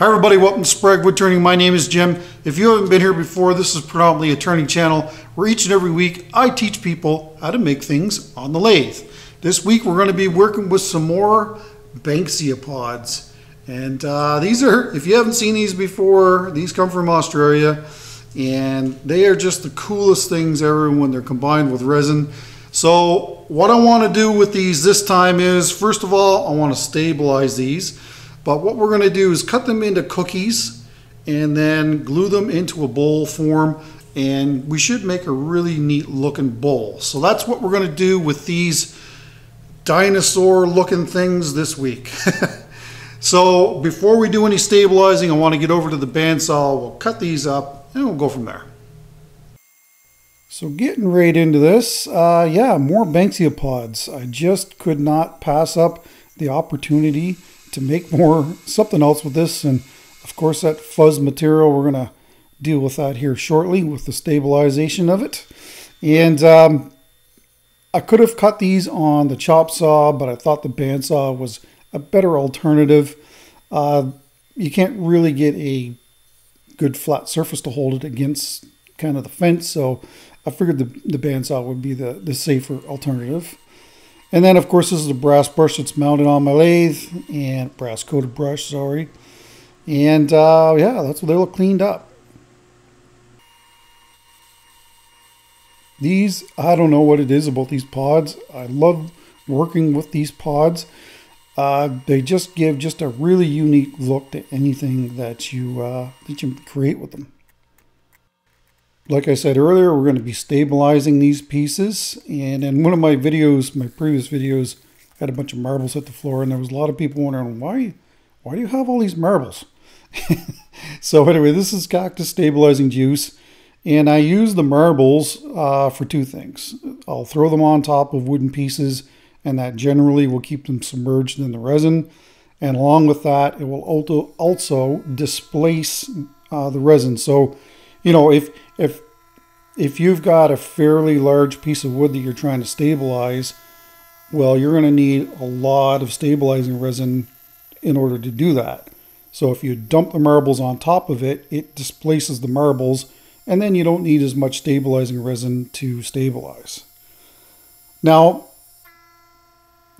Hi everybody, welcome to Sprague Turning. My name is Jim. If you haven't been here before, this is predominantly a turning channel where each and every week I teach people how to make things on the lathe. This week we're going to be working with some more Banksia pods. And uh, these are, if you haven't seen these before, these come from Australia and they are just the coolest things ever when they're combined with resin. So what I want to do with these this time is, first of all, I want to stabilize these. But what we're going to do is cut them into cookies and then glue them into a bowl form and we should make a really neat looking bowl. So that's what we're going to do with these dinosaur looking things this week. so before we do any stabilizing, I want to get over to the bandsaw. We'll cut these up and we'll go from there. So getting right into this, uh, yeah, more Banksia pods. I just could not pass up the opportunity to make more something else with this. And of course, that fuzz material, we're going to deal with that here shortly with the stabilization of it. And um, I could have cut these on the chop saw, but I thought the bandsaw was a better alternative. Uh, you can't really get a good flat surface to hold it against kind of the fence, so I figured the, the bandsaw would be the, the safer alternative. And then, of course, this is a brass brush that's mounted on my lathe, and brass coated brush, sorry. And uh, yeah, that's what they look cleaned up. These, I don't know what it is about these pods. I love working with these pods. Uh, they just give just a really unique look to anything that you uh, that you create with them. Like I said earlier, we're going to be stabilizing these pieces. And in one of my videos, my previous videos, I had a bunch of marbles at the floor, and there was a lot of people wondering why, why do you have all these marbles? so anyway, this is cactus stabilizing juice. And I use the marbles uh, for two things. I'll throw them on top of wooden pieces, and that generally will keep them submerged in the resin. And along with that, it will also displace uh, the resin. So you know, if if if you've got a fairly large piece of wood that you're trying to stabilize, well, you're going to need a lot of stabilizing resin in order to do that. So if you dump the marbles on top of it, it displaces the marbles, and then you don't need as much stabilizing resin to stabilize. Now,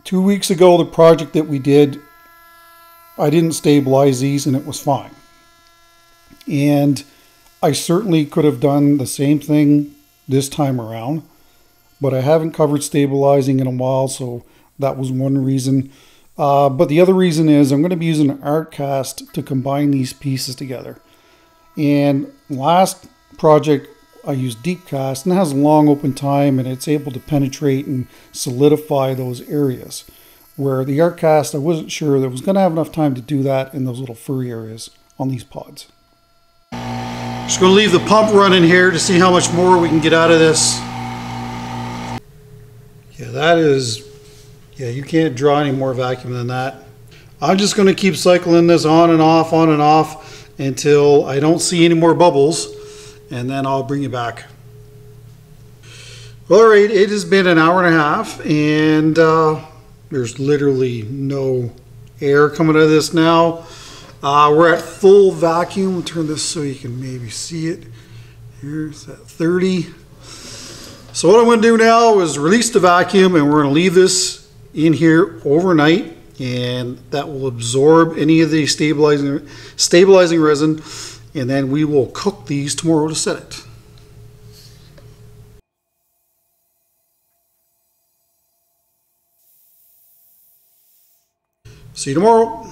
two weeks ago, the project that we did, I didn't stabilize these and it was fine. And I certainly could have done the same thing this time around, but I haven't covered stabilizing in a while, so that was one reason. Uh, but the other reason is I'm going to be using an art cast to combine these pieces together. And last project I used deep cast and it has a long open time and it's able to penetrate and solidify those areas. Where the art cast I wasn't sure that was going to have enough time to do that in those little furry areas on these pods. Just going to leave the pump running here to see how much more we can get out of this. Yeah, that is, yeah, you can't draw any more vacuum than that. I'm just going to keep cycling this on and off, on and off until I don't see any more bubbles and then I'll bring you back. All right, it has been an hour and a half and uh, there's literally no air coming out of this now. Uh, we're at full vacuum. Turn this so you can maybe see it. Here's at 30. So what I'm going to do now is release the vacuum and we're going to leave this in here overnight and that will absorb any of the stabilizing stabilizing resin and then we will cook these tomorrow to set it. See you tomorrow.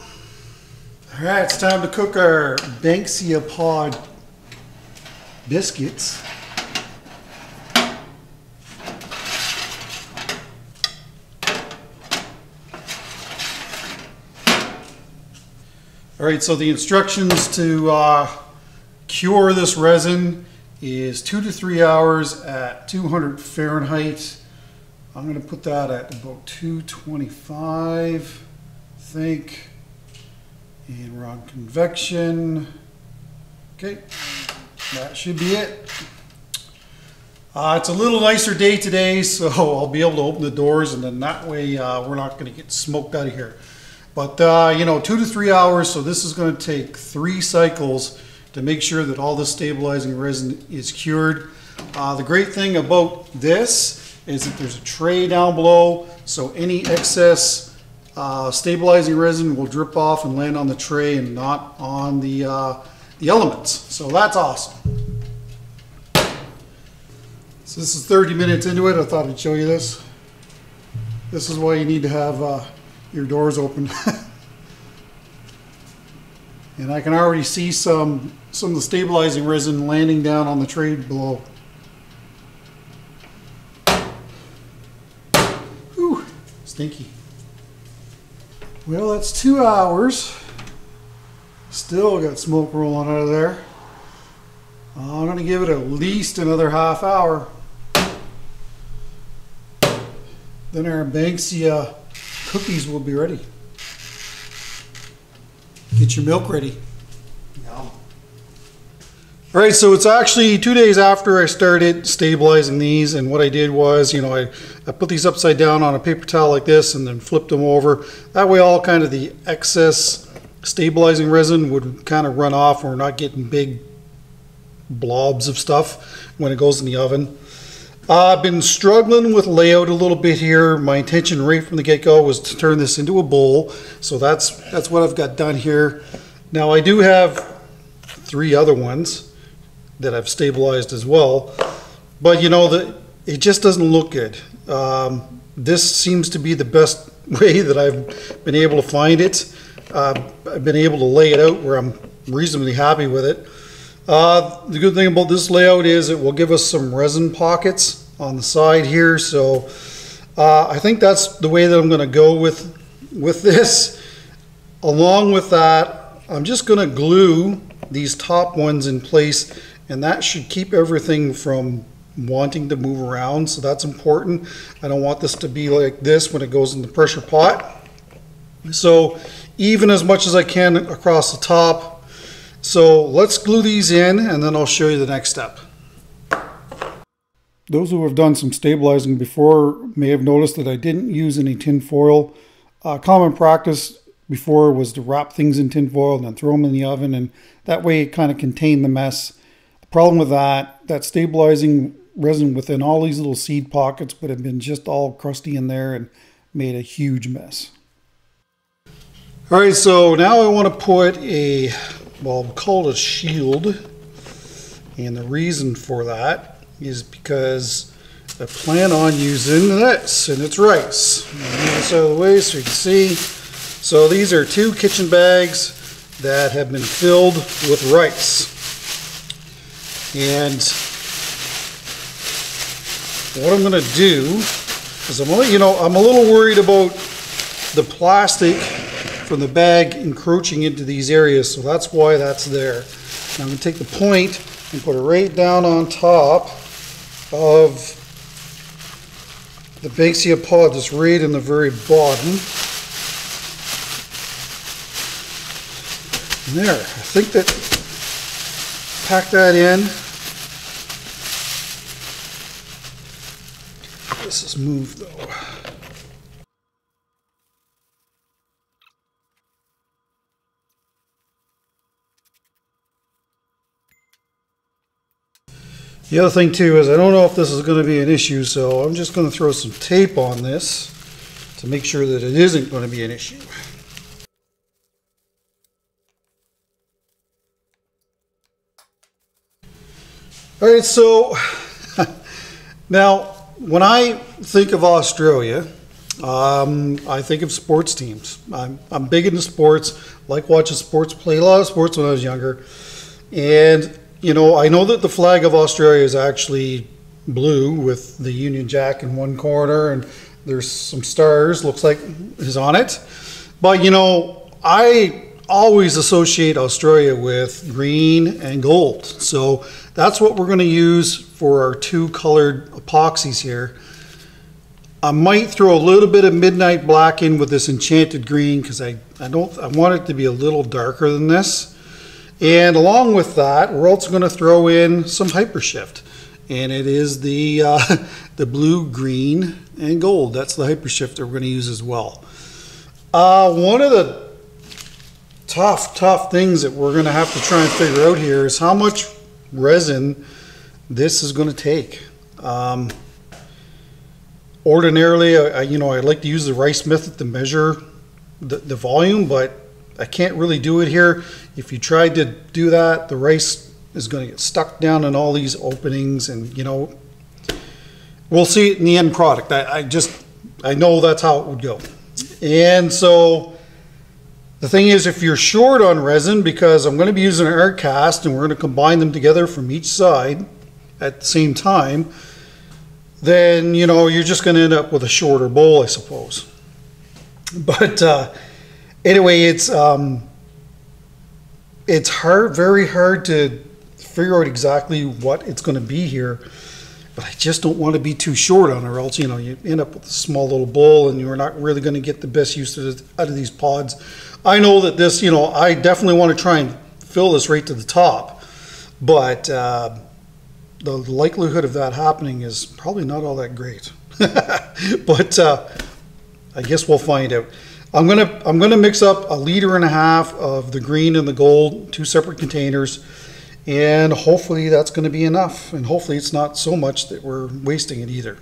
All right, it's time to cook our Banksia pod biscuits. All right, so the instructions to uh, cure this resin is two to three hours at 200 Fahrenheit. I'm going to put that at about 225, I think. And we're on convection. Okay, that should be it. Uh, it's a little nicer day today, so I'll be able to open the doors and then that way uh, we're not going to get smoked out of here. But, uh, you know, two to three hours, so this is going to take three cycles to make sure that all the stabilizing resin is cured. Uh, the great thing about this is that there's a tray down below, so any excess uh, stabilizing resin will drip off and land on the tray and not on the, uh, the elements. So that's awesome. So this is 30 minutes into it. I thought I'd show you this. This is why you need to have uh, your doors open. and I can already see some some of the stabilizing resin landing down on the tray below. Whew, stinky. Well, that's two hours. Still got smoke rolling out of there. I'm going to give it at least another half hour. Then our Banksia uh, cookies will be ready. Get your milk ready. All right, so it's actually two days after I started stabilizing these, and what I did was, you know, I, I put these upside down on a paper towel like this and then flipped them over. That way all kind of the excess stabilizing resin would kind of run off and we're not getting big blobs of stuff when it goes in the oven. Uh, I've been struggling with layout a little bit here. My intention right from the get-go was to turn this into a bowl. So that's, that's what I've got done here. Now I do have three other ones that I've stabilized as well. But you know, the, it just doesn't look good. Um, this seems to be the best way that I've been able to find it. Uh, I've been able to lay it out where I'm reasonably happy with it. Uh, the good thing about this layout is it will give us some resin pockets on the side here. So uh, I think that's the way that I'm going to go with, with this. Along with that, I'm just going to glue these top ones in place and that should keep everything from wanting to move around. So that's important. I don't want this to be like this when it goes in the pressure pot. So even as much as I can across the top, so let's glue these in and then I'll show you the next step. Those who have done some stabilizing before may have noticed that I didn't use any tin foil. Uh, common practice before was to wrap things in tin foil and then throw them in the oven and that way it kind of contained the mess. Problem with that, that stabilizing resin within all these little seed pockets would have been just all crusty in there and made a huge mess. All right, so now I want to put a well, called a shield. And the reason for that is because I plan on using this, and it's rice. I'll move this out of the way so you can see. So these are two kitchen bags that have been filled with rice. And what I'm going to do is I'm to, you know, I'm a little worried about the plastic from the bag encroaching into these areas, so that's why that's there. Now I'm going to take the point and put it right down on top of the Banksia pod that's right in the very bottom. And there, I think that, pack that in. This is moved though. The other thing too is I don't know if this is going to be an issue, so I'm just going to throw some tape on this to make sure that it isn't going to be an issue. All right, so now when I think of Australia, um, I think of sports teams. I'm, I'm big into sports, like watching sports, play a lot of sports when I was younger. And you know, I know that the flag of Australia is actually blue with the Union Jack in one corner and there's some stars, looks like is on it. But you know, I always associate Australia with green and gold. So that's what we're going to use for our two colored epoxies here. I might throw a little bit of midnight black in with this enchanted green because I, I don't I want it to be a little darker than this. And along with that, we're also going to throw in some Hypershift. And it is the, uh, the blue, green, and gold. That's the Hypershift that we're going to use as well. Uh, one of the tough, tough things that we're going to have to try and figure out here is how much resin this is going to take. Um, ordinarily, I, you know, I like to use the rice method to measure the, the volume, but I can't really do it here. If you tried to do that, the rice is going to get stuck down in all these openings and, you know, we'll see it in the end product. I, I just, I know that's how it would go. And so the thing is, if you're short on resin, because I'm going to be using an Art Cast and we're going to combine them together from each side at the same time, then, you know, you're just going to end up with a shorter bowl, I suppose. But uh, anyway, it's, um, it's hard, very hard to figure out exactly what it's going to be here but I just don't want to be too short on it, or else you know you end up with a small little bowl, and you're not really going to get the best use out of these pods. I know that this, you know, I definitely want to try and fill this right to the top, but uh, the likelihood of that happening is probably not all that great. but uh, I guess we'll find out. I'm gonna I'm gonna mix up a liter and a half of the green and the gold, two separate containers and hopefully that's to be enough. And hopefully it's not so much that we're wasting it either.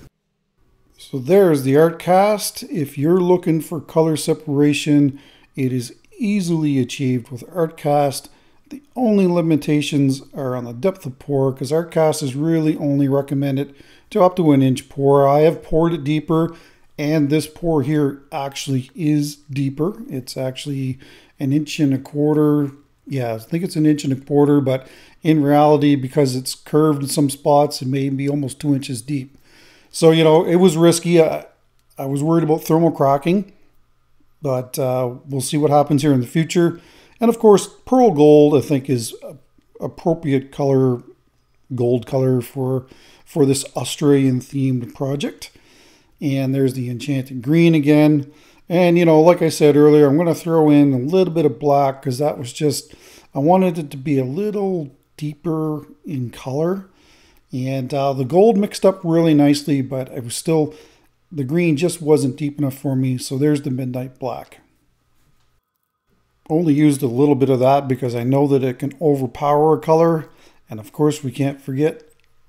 So there's the art cast. If you're looking for color separation, it is easily achieved with art cast. The only limitations are on the depth of pour because art cast is really only recommended to up to an inch pour. I have poured it deeper and this pour here actually is deeper. It's actually an inch and a quarter. Yeah, I think it's an inch and a quarter, but in reality, because it's curved in some spots, it may be almost two inches deep. So, you know, it was risky. I, I was worried about thermal cracking, but uh, we'll see what happens here in the future. And of course, pearl gold, I think, is appropriate color, gold color for, for this Australian themed project. And there's the enchanted green again. And, you know, like I said earlier, I'm going to throw in a little bit of black because that was just, I wanted it to be a little deeper in color. And uh, the gold mixed up really nicely, but it was still, the green just wasn't deep enough for me. So there's the Midnight Black. Only used a little bit of that because I know that it can overpower a color. And of course, we can't forget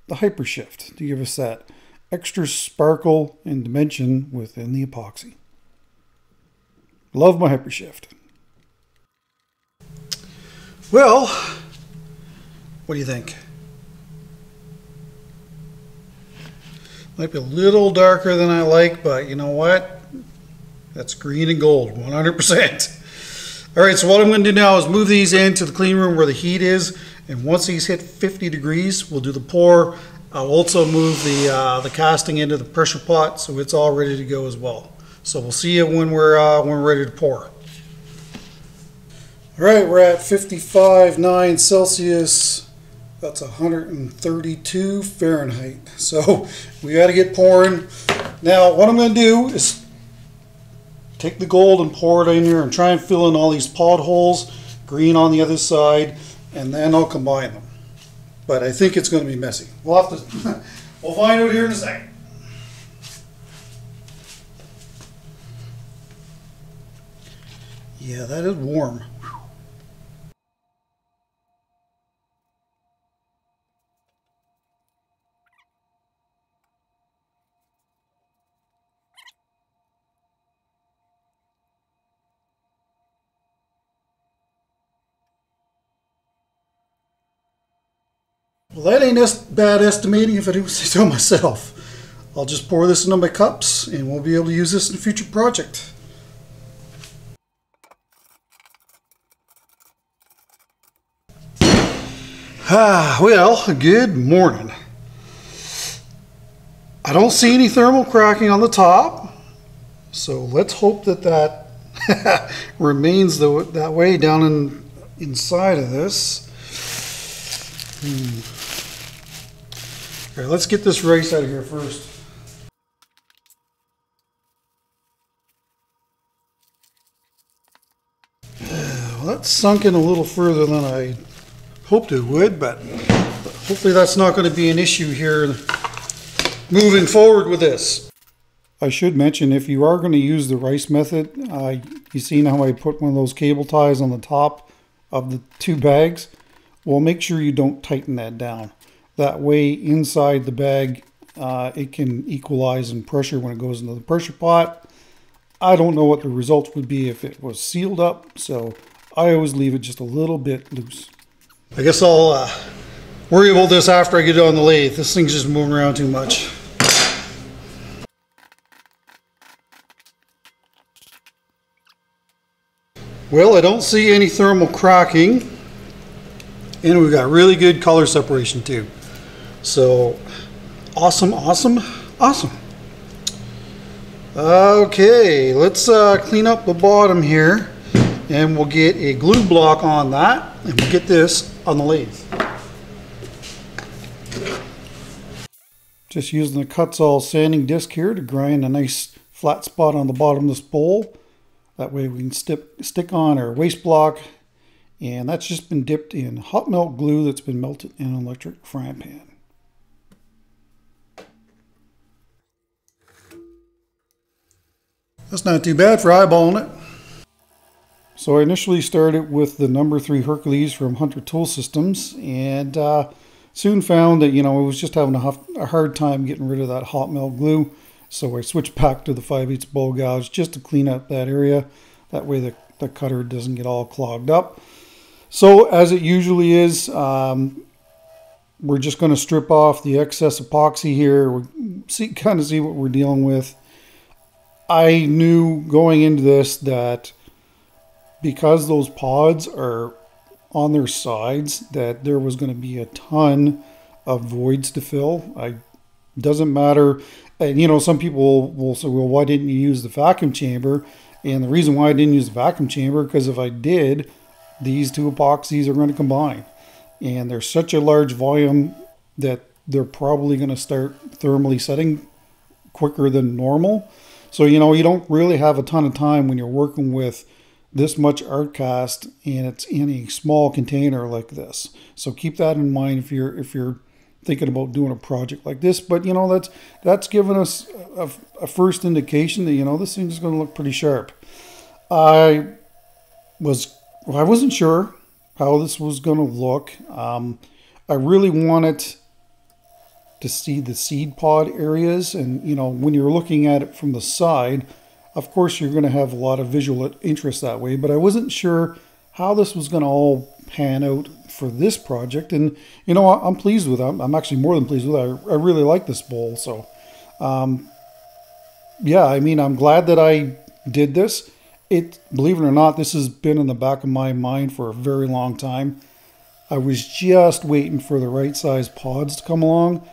the Hypershift to give us that extra sparkle and dimension within the epoxy. Love my Hypershift. Well, what do you think? Might be a little darker than I like, but you know what? That's green and gold, 100%. All right, so what I'm going to do now is move these into the clean room where the heat is. And once these hit 50 degrees, we'll do the pour. I'll also move the, uh, the casting into the pressure pot so it's all ready to go as well. So we'll see you when we're, uh, when we're ready to pour. All right, we're at 55.9 Celsius that's 132 Fahrenheit. So we got to get pouring. Now what I'm going to do is take the gold and pour it in here and try and fill in all these pod holes, green on the other side, and then I'll combine them. But I think it's going to be messy. We'll have to, we'll find out here in a second. Yeah, that is warm. Well, that ain't as bad estimating if I do say so myself. I'll just pour this into my cups and we'll be able to use this in a future project. Ah, well, good morning. I don't see any thermal cracking on the top, so let's hope that that remains the, that way down in, inside of this. Hmm. Let's get this rice out of here first. Well, that's sunk in a little further than I hoped it would, but hopefully that's not going to be an issue here moving forward with this. I should mention if you are going to use the rice method, uh, you seen how I put one of those cable ties on the top of the two bags? Well, make sure you don't tighten that down. That way inside the bag, uh, it can equalize in pressure when it goes into the pressure pot. I don't know what the results would be if it was sealed up, so I always leave it just a little bit loose. I guess I'll uh, worry about this after I get it on the lathe. This thing's just moving around too much. Well, I don't see any thermal cracking. And we've got really good color separation too. So, awesome, awesome, awesome. Okay, let's uh, clean up the bottom here. And we'll get a glue block on that. And we'll get this on the lathe. Just using the Kutzall sanding disc here to grind a nice flat spot on the bottom of this bowl. That way we can stick, stick on our waste block. And that's just been dipped in hot melt glue that's been melted in an electric frying pan. That's not too bad for eyeballing it. So I initially started with the number three Hercules from Hunter Tool Systems and uh, soon found that, you know, I was just having a, hard time getting rid of that hot melt glue. So I switched back to the 5 8 ball gouge just to clean up that area. That way the, the cutter doesn't get all clogged up. So as it usually is, um, we're just going to strip off the excess epoxy here. We see kind of see what we're dealing with. I knew going into this that because those pods are on their sides that there was going to be a ton of voids to fill. I doesn't matter and you know, some people will say, well, why didn't you use the vacuum chamber? And the reason why I didn't use the vacuum chamber, because if I did, these two epoxies are going to combine. And there's such a large volume that they're probably going to start thermally setting quicker than normal. So, you know, you don't really have a ton of time when you're working with this much art cast and it's in a small container like this. So keep that in mind if you're if you're thinking about doing a project like this. But you know, that's that's given us a, a first indication that you know this thing's going to look pretty sharp. I was well, I wasn't sure how this was going to look. Um, I really wanted to see the seed pod areas, and you know, when you're looking at it from the side, of course, you're going to have a lot of visual interest that way. But I wasn't sure how this was going to all pan out for this project. And, you know, I'm pleased with it. I'm actually more than pleased with it. I, really like this bowl. So, um, yeah, I mean, I'm glad that I did this. It, believe it or not, this has been in the back of my mind for a very long time. I was just waiting for the right size pods to come along.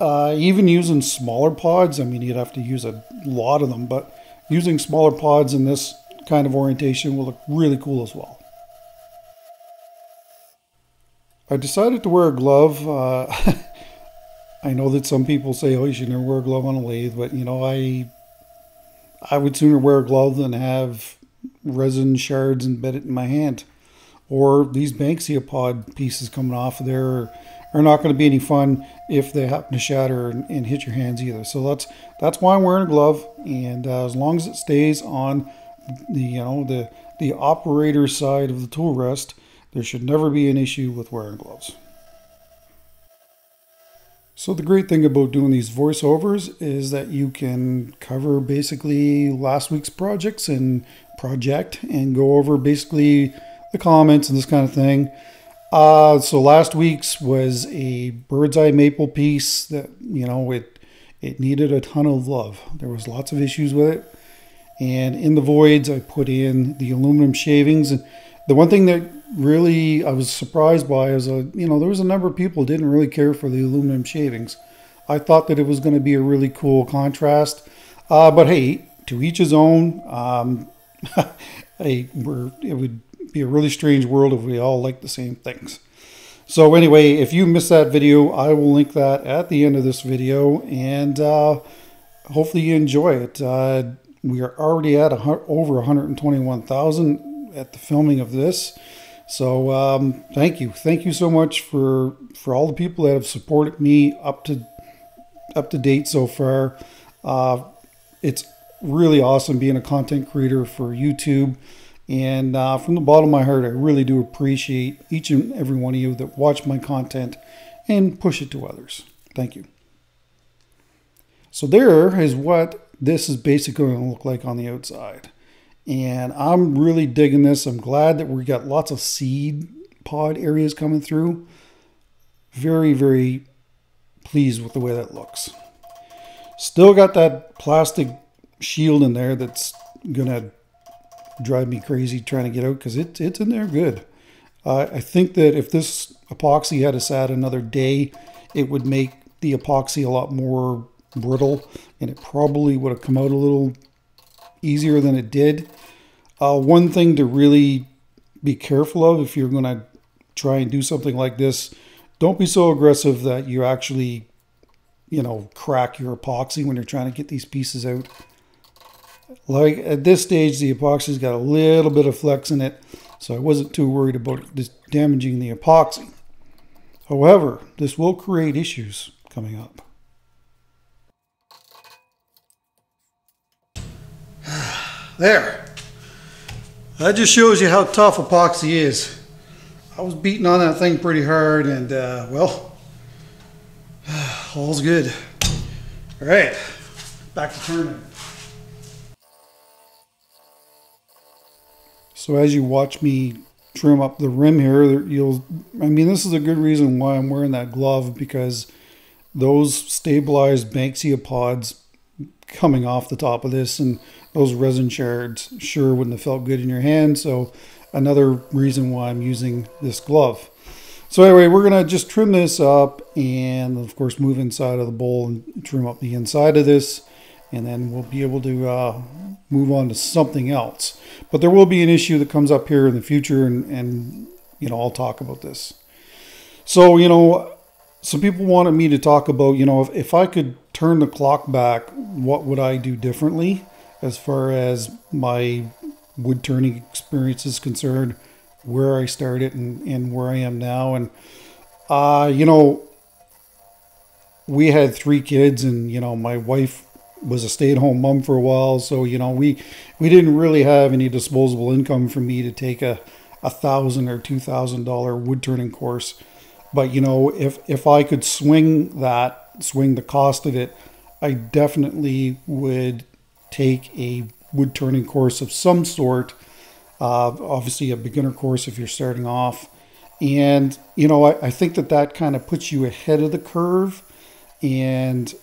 Uh, even using smaller pods, I mean, you'd have to use a lot of them, but using smaller pods in this kind of orientation will look really cool as well. I decided to wear a glove. Uh, I know that some people say, "Oh, you should never wear a glove on a lathe," but you know, I I would sooner wear a glove than have resin shards embedded in my hand, or these Banksia pod pieces coming off of there are not going to be any fun if they happen to shatter and, and, hit your hands either. So that's that's why I'm wearing a glove, and uh, as long as it stays on the you know the the operator side of the tool rest, there should never be an issue with wearing gloves. So the great thing about doing these voiceovers is that you can cover basically last week's projects and project and go over basically the comments and this kind of thing. Uh, so last week's was a bird's eye maple piece that, you know, it, it needed a ton of love. There was lots of issues with it. And in the voids, I put in the aluminum shavings. And the one thing that really I was surprised by is a you know there was a number of people didn't really care for the aluminum shavings. I thought that it was going to be a really cool contrast, uh, but hey, to each his own. Um, we're, it would be a really strange world if we all like the same things. So anyway, if you missed that video, I will link that at the end of this video, and uh, hopefully you enjoy it. Uh, we are already at a, over 121,000 at the filming of this. So um, thank you, thank you so much for for all the people that have supported me up to up to date so far. Uh, it's really awesome being a content creator for YouTube. And uh, from the bottom of my heart, I really do appreciate each and every one of you that watch my content and push it to others. Thank you. So there is what this is basically going to look like on the outside. And I'm really digging this. I'm glad that we got lots of seed pod areas coming through. Very, very pleased with the way that looks. Still got that plastic shield in there that's going to drive me crazy trying to get out because it, it's in there good. Uh, I think that if this epoxy had sat another day, it would make the epoxy a lot more brittle and it probably would have come out a little easier than it did. Uh, one thing to really be careful of if you're going to try and do something like this, don't be so aggressive that you actually, you know, crack your epoxy when you're trying to get these pieces out. Like at this stage, the epoxy's got a little bit of flex in it, so I wasn't too worried about damaging the epoxy. However, this will create issues coming up. There. That just shows you how tough epoxy is. I was beating on that thing pretty hard and, uh, well, all's good. All right, back to turning. So as you watch me trim up the rim here, you'll, I mean, this is a good reason why I'm wearing that glove because those stabilized Banksia pods coming off the top of this and those resin shards sure wouldn't have felt good in your hand. So another reason why I'm using this glove. So anyway, we're going to just trim this up and of course move inside of the bowl and trim up the inside of this. And then we'll be able to uh, move on to something else. But there will be an issue that comes up here in the future and, and you know, I'll talk about this. So, you know, some people wanted me to talk about, you know, if, if I could turn the clock back, what would I do differently as far as my wood turning experience is concerned, where I started and, and where I am now. And, uh, you know, we had three kids and, you know, my wife was a stay at home mom for a while. So, you know, we, we didn't really have any disposable income for me to take a, a thousand or two thousand dollar wood turning course but you know, if if I could swing that, swing the cost of it, I definitely would take a wood turning course of some sort. Uh, obviously, a beginner course if you're starting off. And, you know, I, I think that that kind of puts you ahead of the curve. And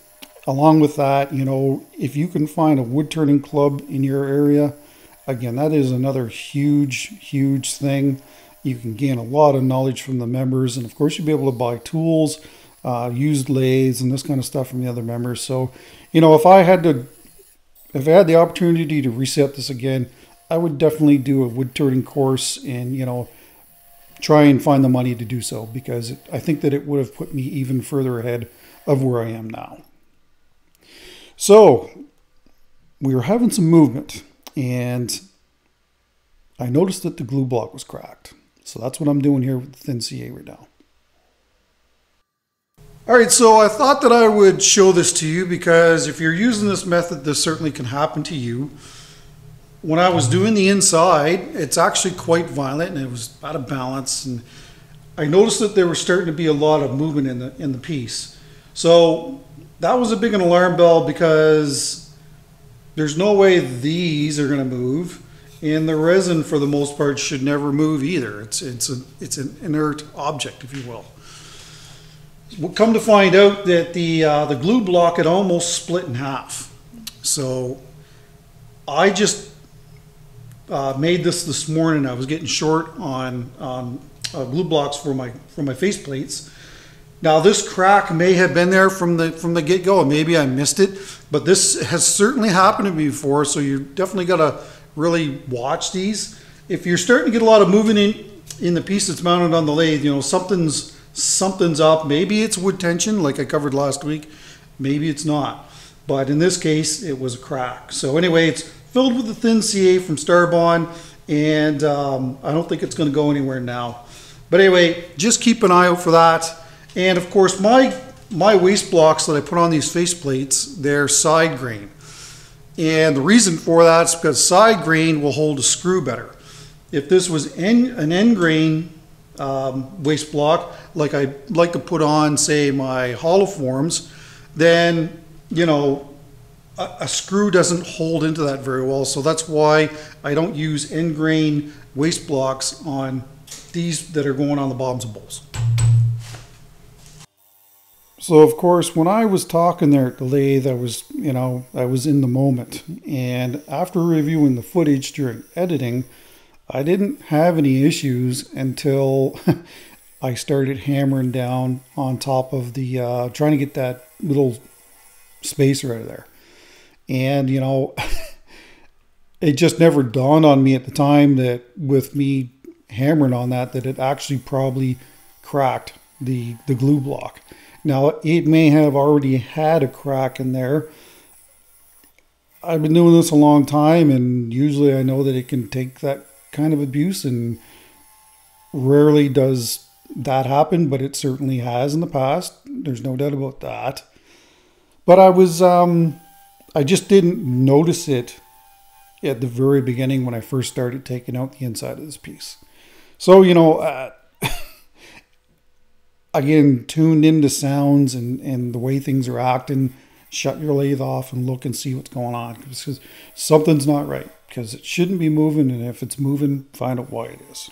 along with that, you know, if you can find a wood turning club in your area, again, that is another huge, huge thing. You can gain a lot of knowledge from the members, and of course, you'll be able to buy tools, uh, used lathes, and this kind of stuff from the other members. So, you know, if I had to, if I had the opportunity to reset this again, I would definitely do a wood turning course, and you know, try and find the money to do so because I think that it would have put me even further ahead of where I am now. So, we were having some movement, and I noticed that the glue block was cracked. So that's what I'm doing here with the Thin CA right now. All right, so I thought that I would show this to you because if you're using this method, this certainly can happen to you. When I was doing the inside, it's actually quite violent and it was out of balance. And I noticed that there was starting to be a lot of movement in the, in the piece. So that was a big an alarm bell because there's no way these are going to move and the resin for the most part should never move either. It's it's a it's an inert object, if you will. We'll come to find out that the uh, the glue block had almost split in half. So I just uh, made this this morning. I was getting short on um, uh, glue blocks for my for my face plates. Now this crack may have been there from the from the get go, maybe I missed it. But this has certainly happened to me before, so you definitely got to really watch these. If you're starting to get a lot of movement in in the piece that's mounted on the lathe, you know something's something's up. Maybe it's wood tension, like I covered last week. Maybe it's not. But in this case, it was a crack. So anyway, it's filled with the thin CA from Starbond, and um, I don't think it's going to go anywhere now. But anyway, just keep an eye out for that. And of course, my my waste blocks that I put on these face plates, they're side grain. And the reason for that is because side grain will hold a screw better. If this was en- an end grain um, waste block, like I like to put on, say, my hollow forms, then, you know, a, a screw doesn't hold into that very well. So that's why I don't use end grain waste blocks on these that are going on the bottoms of bowls. So of course, when I was talking there at the lathe, I was, you know, I was in the moment. And after reviewing the footage during editing, I didn't have any issues until I started hammering down on top of the, uh, trying to get that little spacer out of there. And, you know, it just never dawned on me at the time that with me hammering on that, that it actually probably cracked the, the glue block. Now, it may have already had a crack in there. I've been doing this a long time, and usually I know that it can take that kind of abuse, and rarely does that happen, but it certainly has in the past. There's no doubt about that. But I was, um, I just didn't notice it at the very beginning when I first started taking out the inside of this piece. So, you know, uh, again, tuned into sounds and, and the way things are acting, shut your lathe off and look and see what's going on because something's not right because it shouldn't be moving. And if it's moving, find out why it is.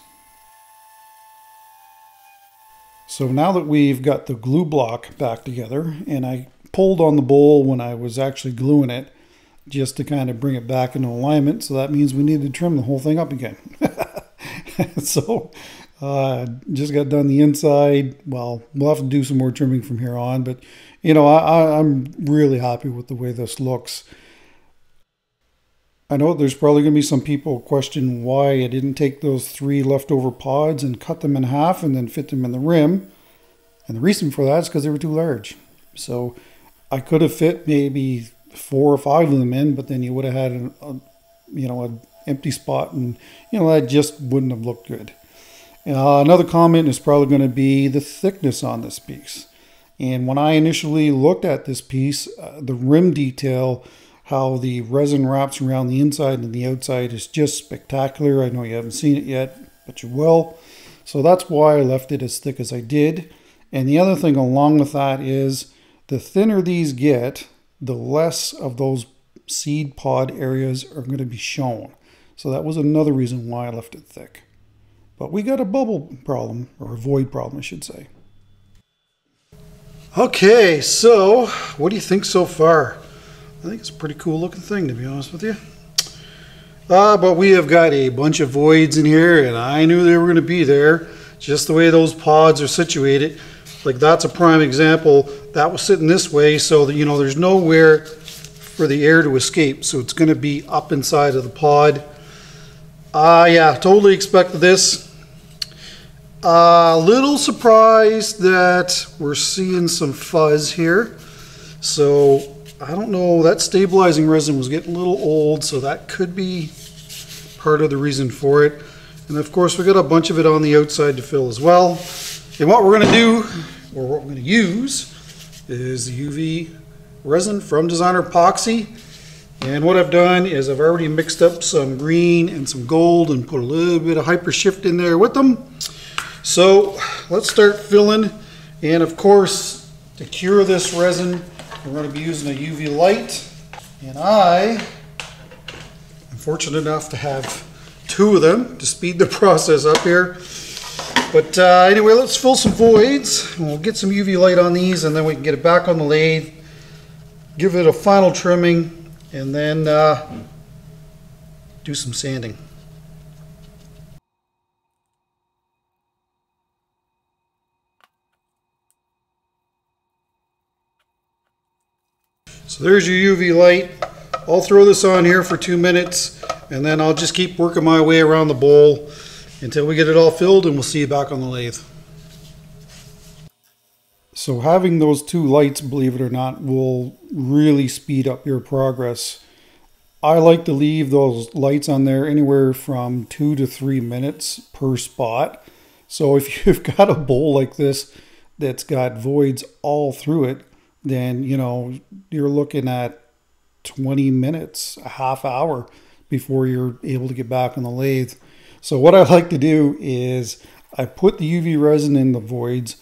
So now that we've got the glue block back together and I pulled on the bowl when I was actually gluing it just to kind of bring it back into alignment. So that means we need to trim the whole thing up again. so uh, just got done the inside. Well, we'll have to do some more trimming from here on, but you know, I, I'm really happy with the way this looks. I know there's probably going to be some people question why I didn't take those three leftover pods and cut them in half and then fit them in the rim. And the reason for that is because they were too large. So I could have fit maybe four or five of them in, but then you would have had a, a you know, an empty spot, and you know that just wouldn't have looked good. Uh, another comment is probably going to be the thickness on this piece. And when I initially looked at this piece, uh, the rim detail, how the resin wraps around the inside and the outside is just spectacular. I know you haven't seen it yet, but you will. So that's why I left it as thick as I did. And the other thing along with that is the thinner these get, the less of those seed pod areas are going to be shown. So that was another reason why I left it thick. But we got a bubble problem, or a void problem, I should say. Okay, so what do you think so far? I think it's a pretty cool looking thing, to be honest with you. Uh, but we have got a bunch of voids in here, and I knew they were going to be there, just the way those pods are situated. Like that's a prime example. That was sitting this way, so that, you know, there's nowhere for the air to escape. So it's going to be up inside of the pod. Uh, yeah, totally expected this. A uh, little surprised that we're seeing some fuzz here. So I don't know, that stabilizing resin was getting a little old, so that could be part of the reason for it. And of course, we got a bunch of it on the outside to fill as well. And what we're gonna do, or what we're gonna use, is the UV resin from Designer Epoxy. And what I've done is I've already mixed up some green and some gold and put a little bit of hyper shift in there with them. So let's start filling. And of course, to cure this resin, we're going to be using a UV light. And I am fortunate enough to have two of them to speed the process up here. But uh, anyway, let's fill some voids. We'll get some UV light on these and then we can get it back on the lathe, give it a final trimming, and then uh, do some sanding. So there's your UV light. I'll throw this on here for two minutes and then I'll just keep working my way around the bowl until we get it all filled and we'll see you back on the lathe. So having those two lights, believe it or not, will really speed up your progress. I like to leave those lights on there anywhere from two to three minutes per spot. So if you've got a bowl like this that's got voids all through it, then, you know, you're looking at 20 minutes, a half hour before you're able to get back on the lathe. So what I like to do is I put the UV resin in the voids,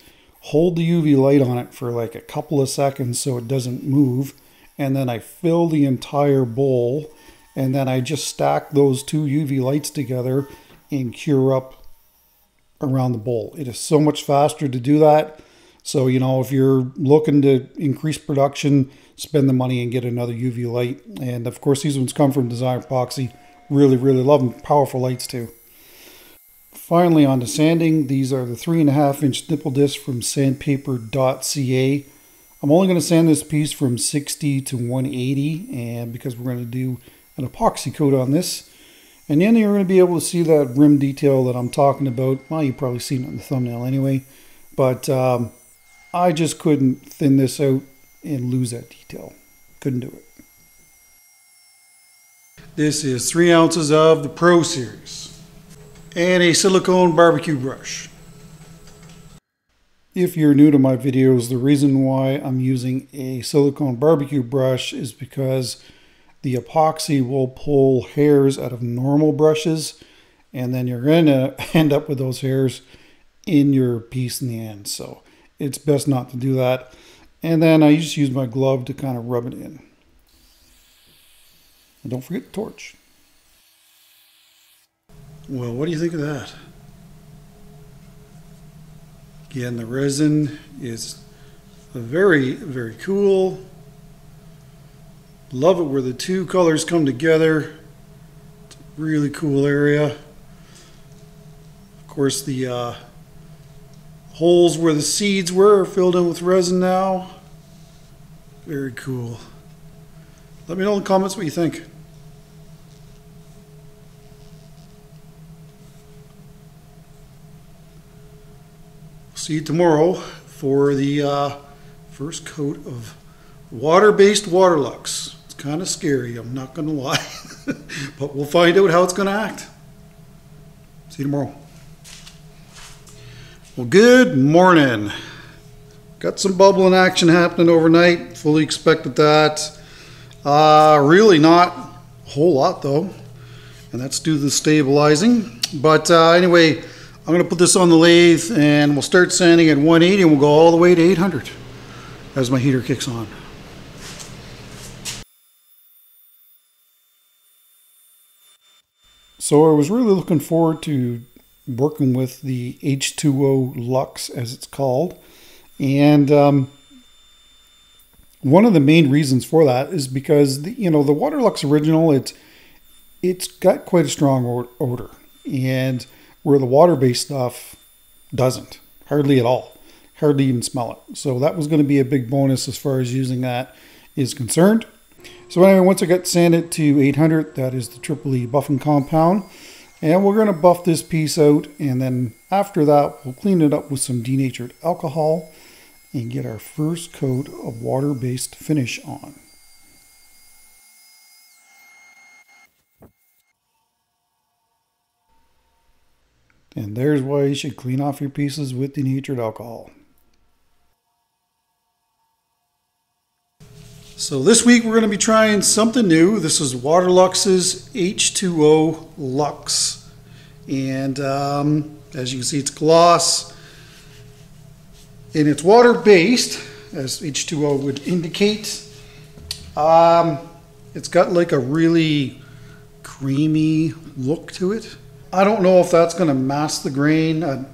hold the UV light on it for like a couple of seconds so it doesn't move, and then I fill the entire bowl, and then I just stack those two UV lights together and cure up around the bowl. It is so much faster to do that. So, you know, if you're looking to increase production, spend the money and get another UV light. And of course, these ones come from Designer Epoxy. Really, really love them. Powerful lights too. Finally, on to sanding. These are the three and a half inch nipple discs from sandpaper.ca. I'm only going to sand this piece from 60 to 180 and because we're going to do an epoxy coat on this. And then you're going to be able to see that rim detail that I'm talking about. Well, you've probably seen it in the thumbnail anyway. But um, I just couldn't thin this out and lose that detail. Couldn't do it. This is three ounces of the Pro Series and a silicone barbecue brush. If you're new to my videos, the reason why I'm using a silicone barbecue brush is because the epoxy will pull hairs out of normal brushes and then you're going to end up with those hairs in your piece in the end. So it's best not to do that. And then I just use my glove to kind of rub it in. And don't forget the torch. Well, what do you think of that? Again, the resin is very, very cool. Love it where the two colors come together. It's a really cool area. Of course, the uh, holes where the seeds were are filled in with resin now. Very cool. Let me know in the comments what you think. See you tomorrow for the uh, first coat of water-based Waterlox It's kind of scary, I'm not going to lie. but we'll find out how it's going to act. See you tomorrow. Well, good morning. Got some bubbling action happening overnight. Fully expected that. Uh, really not a whole lot though. And that's due to the stabilizing. But uh, anyway, I'm going to put this on the lathe and we'll start sanding at 180 and we'll go all the way to 800 as my heater kicks on. So I was really looking forward to working with the H2O Lox, as it's called. And um, one of the main reasons for that is because, the, you know, the Waterlox Original, it's, it's got quite a strong odor. And where the water-based stuff doesn't, hardly at all. Hardly even smell it. So that was going to be a big bonus as far as using that is concerned. So anyway, once I got sanded to 800, that is the Triple E buffing compound. And we're going to buff this piece out. And then after that, we'll clean it up with some denatured alcohol and get our first coat of water-based finish on. And there's why you should clean off your pieces with denatured alcohol. So this week we're going to be trying something new. This is Waterlox's H2O Lox. And um, as you can see, it's gloss. And it's water-based, as H2O would indicate. Um, it's got like a really creamy look to it. I don't know if that's going to mask the grain. I,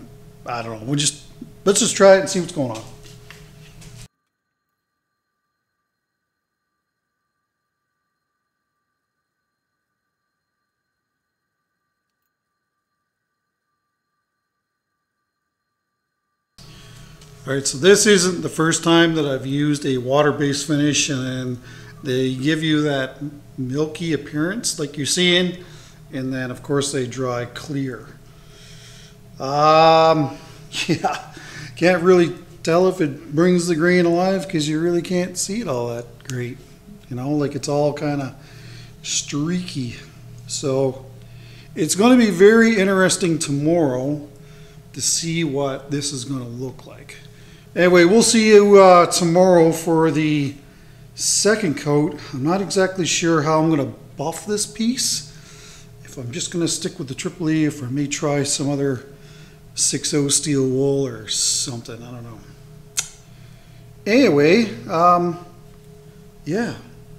I don't know. We'll just, let's just try it and see what's going on. All right, so this isn't the first time that I've used a water-based finish and they give you that milky appearance like you're seeing, and then of course they dry clear. Um, yeah, can't really tell if it brings the grain alive because you really can't see it all that great. You know, like it's all kind of streaky. So it's going to be very interesting tomorrow to see what this is going to look like. Anyway, we'll see you uh, tomorrow for the second coat. I'm not exactly sure how I'm going to buff this piece. If I'm just going to stick with the Triple E, if I may try some other 6.0 steel wool or something. I don't know. Anyway, um, yeah,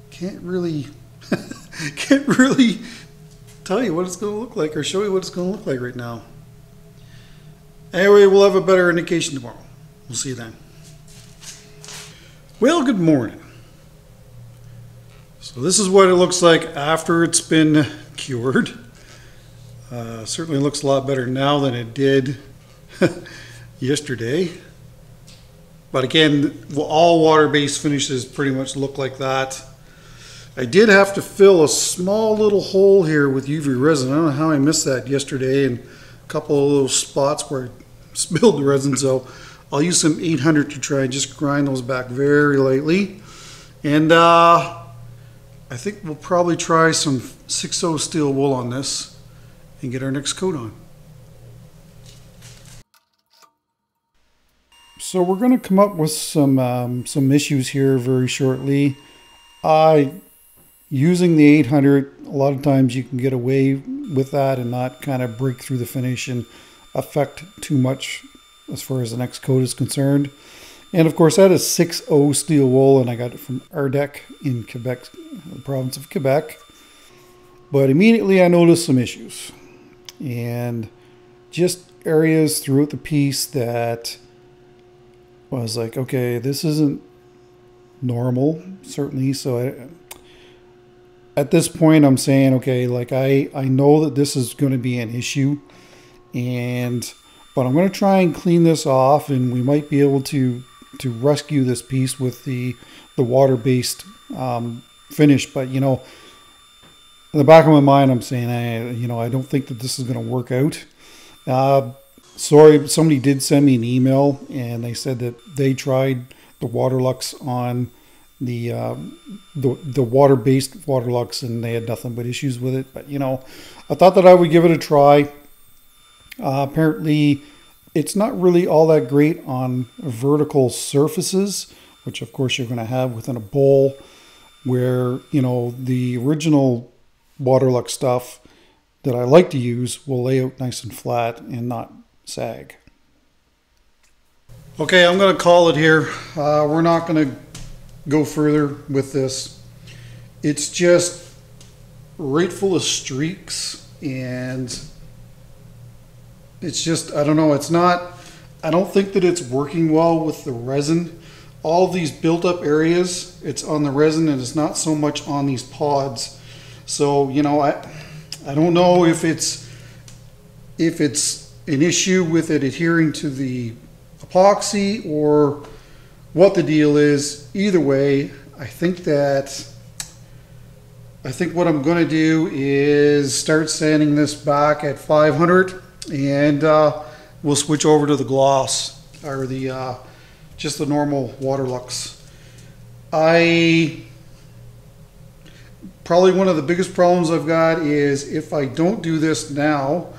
can't really, can't really tell you what it's going to look like or show you what it's going to look like right now. Anyway, we'll have a better indication tomorrow. We'll see you then. Well, good morning. So this is what it looks like after it's been cured. Uh, certainly looks a lot better now than it did yesterday. But again, all water-based finishes pretty much look like that. I did have to fill a small little hole here with UV resin. I don't know how I missed that yesterday and a couple of little spots where I spilled the resin. So I'll use some 800 to try and just grind those back very lightly. And uh, I think we'll probably try some 6.0 steel wool on this and get our next coat on. So we're going to come up with some um, some issues here very shortly. Uh, using the 800, a lot of times you can get away with that and not kind of break through the finish and affect too much as far as the next coat is concerned. And of course, that is 6.0 steel wool, and I got it from Ardec in Quebec, the province of Quebec. But immediately I noticed some issues and just areas throughout the piece that I was like, okay, this isn't normal, certainly. So I, at this point, I'm saying, okay, like I, I know that this is going to be an issue, and but I'm going to try and clean this off, and we might be able to to rescue this piece with the the water based um, finish. But you know, in the back of my mind, I'm saying, I, you know, I don't think that this is going to work out. Uh, sorry, somebody did send me an email and they said that they tried the Waterlox on the uh, the, the water based Waterlox and they had nothing but issues with it. But you know, I thought that I would give it a try. Uh, apparently, it's not really all that great on vertical surfaces, which of course you're going to have within a bowl, where you know the original Waterlox stuff that I like to use will lay out nice and flat and not sag. Okay, I'm going to call it here. Uh, we're not going to go further with this. It's just right full of streaks and it's just, I don't know, it's not, I don't think that it's working well with the resin. All these built up areas, it's on the resin and it's not so much on these pods. So, you know, I, I don't know if it's, if it's an issue with it adhering to the epoxy or what the deal is. Either way, I think that I think what I'm going to do is start sanding this back at 500 and uh, we'll switch over to the gloss or the uh, just the normal Waterlox. I probably one of the biggest problems I've got is if I don't do this now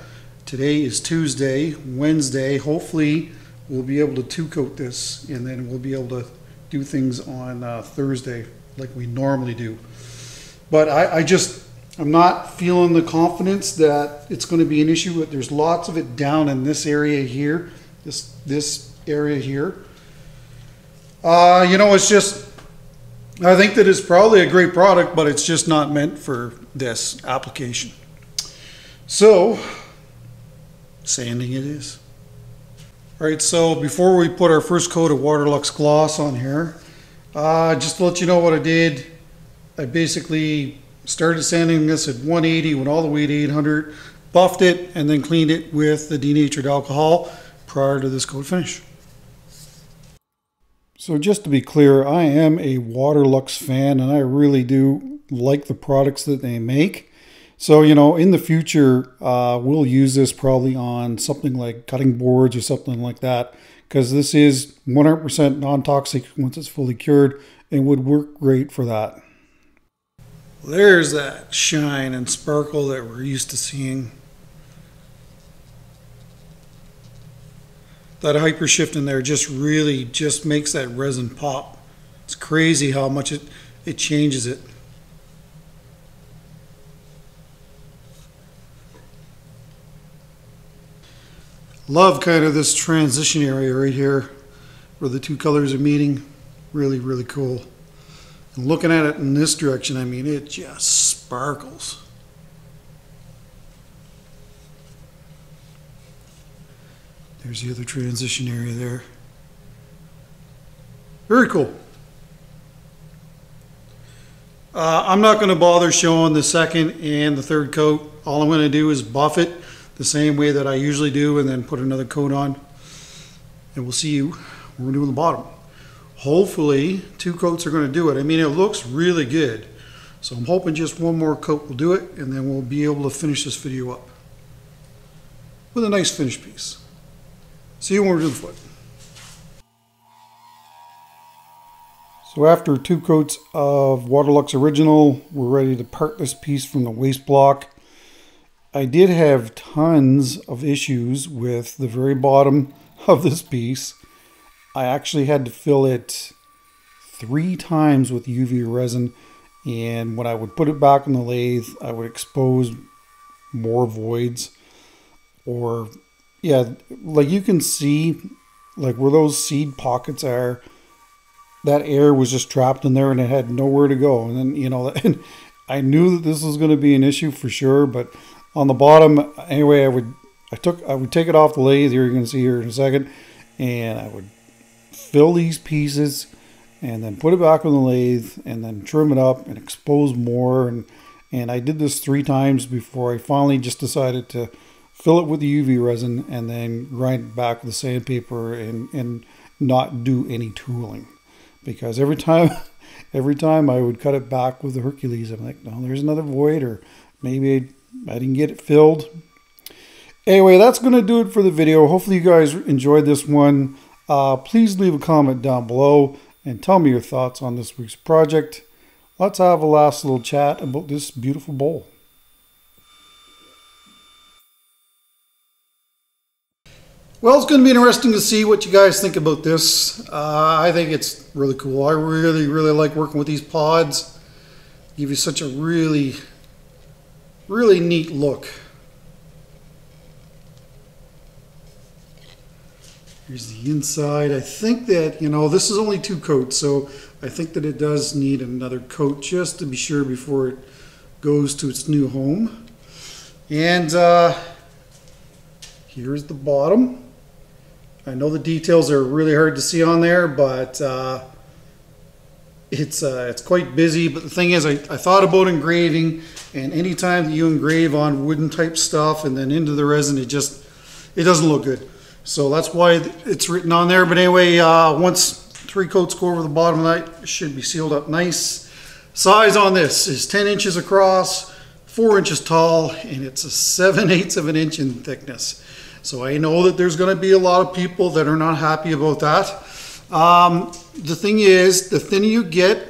Today is Tuesday, Wednesday. Hopefully, we'll be able to two coat this and then we'll be able to do things on uh, Thursday like we normally do. But I, I just, I'm not feeling the confidence that it's going to be an issue. But there's lots of it down in this area here, this this area here. Uh, you know, it's just, I think that it's probably a great product, but it's just not meant for this application. So sanding it is. All right, so before we put our first coat of Waterlox gloss on here, uh, just to let you know what I did, I basically started sanding this at 180, went all the way to 800, buffed it, and then cleaned it with the denatured alcohol prior to this coat finish. So just to be clear, I am a Waterlox fan and I really do like the products that they make. So, you know, in the future, uh, we'll use this probably on something like cutting boards or something like that, because this is 100% non-toxic once it's fully cured and would work great for that. There's that shine and sparkle that we're used to seeing. That hypershift in there just really just makes that resin pop. It's crazy how much it, it changes it. Love kind of this transition area right here where the two colors are meeting. Really, really cool. And looking at it in this direction, I mean, it just sparkles. There's the other transition area there. Very cool. Uh, I'm not going to bother showing the second and the third coat. All I'm going to do is buff it the same way that I usually do and then put another coat on. And we'll see you when we're doing the bottom. Hopefully two coats are going to do it. I mean, it looks really good. So I'm hoping just one more coat will do it and then we'll be able to finish this video up with a nice finish piece. See you when we're doing the foot. So after two coats of Waterlox Original, we're ready to part this piece from the waste block. I did have tons of issues with the very bottom of this piece. I actually had to fill it three times with UV resin and when I would put it back in the lathe I would expose more voids or yeah like you can see like where those seed pockets are that air was just trapped in there and it had nowhere to go. And then you know I knew that this was going to be an issue for sure but on the bottom anyway I would I took I would take it off the lathe here you're going to see here in a second and I would fill these pieces and then put it back on the lathe and then trim it up and expose more. And and I did this three times before I finally just decided to fill it with the UV resin and then grind back with the sandpaper and and not do any tooling. Because every time every time I would cut it back with the Hercules I'm like no there's another void or maybe I didn't get it filled. Anyway that's going to do it for the video. Hopefully you guys enjoyed this one uh, please leave a comment down below and tell me your thoughts on this week's project. Let's have a last little chat about this beautiful bowl. Well, it's going to be interesting to see what you guys think about this. Uh, I think it's really cool. I really, really like working with these pods. Give you such a really, really neat look. Here's the inside. I think that, you know, this is only two coats, so I think that it does need another coat just to be sure before it goes to its new home. And uh, here's the bottom. I know the details are really hard to see on there, but uh, it's uh, it's quite busy. But the thing is, I, I thought about engraving, and anytime that you engrave on wooden type stuff and then into the resin, it just it doesn't look good. So that's why it's written on there. But anyway, uh, once three coats go over the bottom of that, it should be sealed up nice. Size on this is 10 inches across, 4 inches tall, and it's a 7 eighths of an inch in thickness. So I know that there's going to be a lot of people that are not happy about that. Um, the thing is, the thinner you get,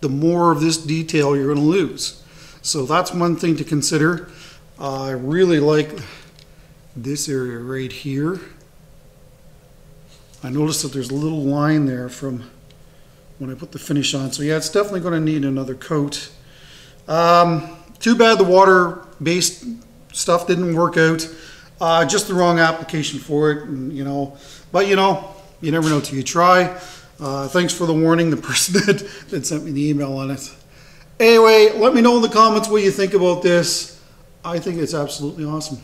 the more of this detail you're going to lose. So that's one thing to consider. Uh, I really like this area right here. I noticed that there's a little line there from when I put the finish on. So yeah, it's definitely going to need another coat. Um, too bad the water-based stuff didn't work out. Uh, just the wrong application for it, and, you know. But you know, you never know till you try. Uh, thanks for the warning, the person that, that sent me the email on it. Anyway, let me know in the comments what you think about this. I think it's absolutely awesome.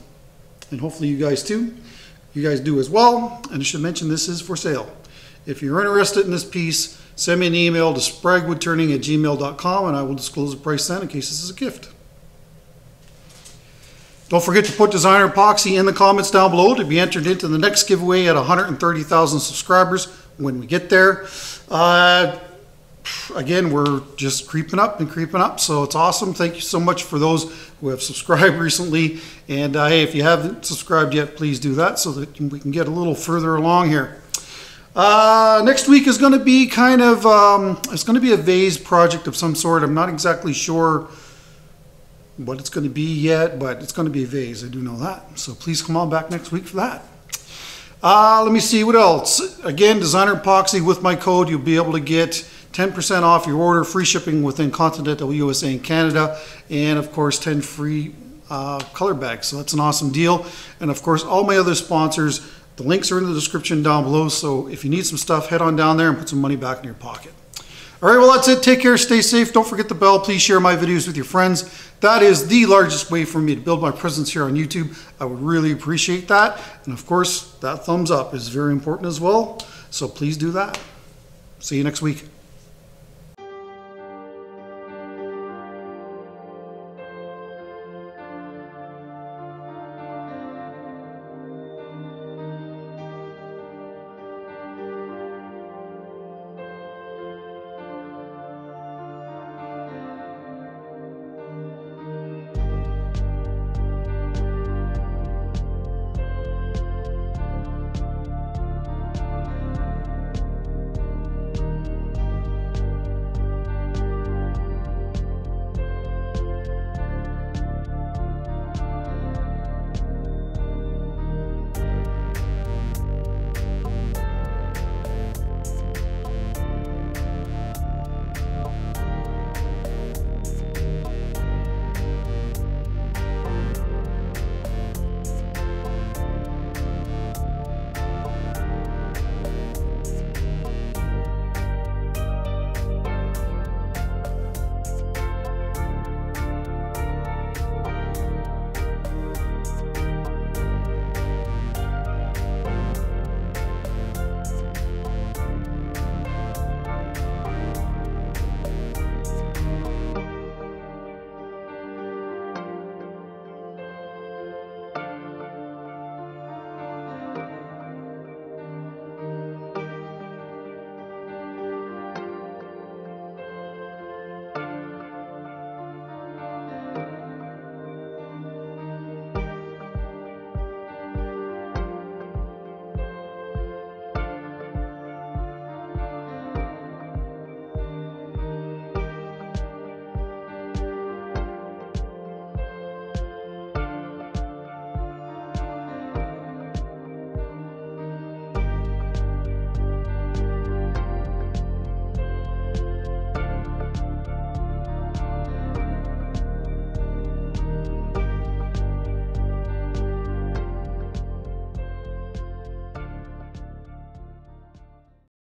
And hopefully you guys too you guys do as well. And I should mention this is for sale. If you're interested in this piece, send me an email to spraguewoodturning at gmail.com and I will disclose the price then in case this is a gift. Don't forget to put designer epoxy in the comments down below to be entered into the next giveaway at 130,000 subscribers when we get there. Uh, again, we're just creeping up and creeping up, so it's awesome. Thank you so much for those who have subscribed recently. And uh, hey, if you haven't subscribed yet, please do that so that we can get a little further along here. Uh, next week is going to be kind of, um, it's going to be a vase project of some sort. I'm not exactly sure what it's going to be yet, but it's going to be a vase. I do know that. So please come on back next week for that. Uh, let me see what else. Again, designer epoxy with my code, you'll be able to get 10% off your order, free shipping within continental USA and Canada, and of course, 10 free uh, color bags. So that's an awesome deal. And of course, all my other sponsors, the links are in the description down below. So if you need some stuff, head on down there and put some money back in your pocket. All right, well, that's it. Take care, stay safe. Don't forget the bell. Please share my videos with your friends. That is the largest way for me to build my presence here on YouTube. I would really appreciate that. And of course, that thumbs up is very important as well. So please do that. See you next week.